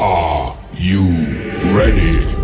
Are you ready?